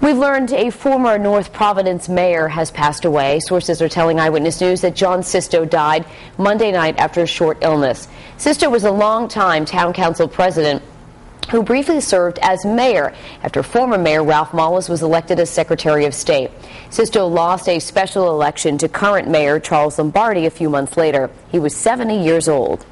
We've learned a former North Providence mayor has passed away. Sources are telling Eyewitness News that John Sisto died Monday night after a short illness. Sisto was a longtime town council president who briefly served as mayor after former mayor Ralph Mollis was elected as Secretary of State. Sisto lost a special election to current mayor Charles Lombardi a few months later. He was 70 years old.